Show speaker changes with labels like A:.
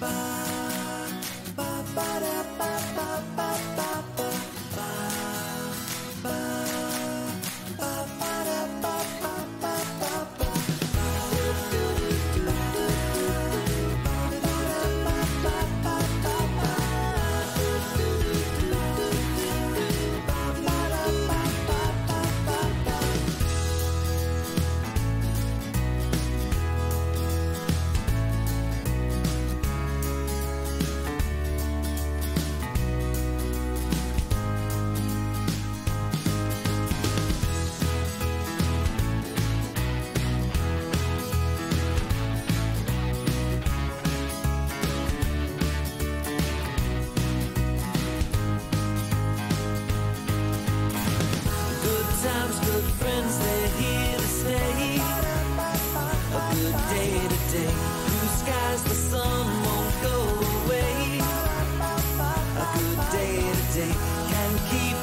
A: da music can keep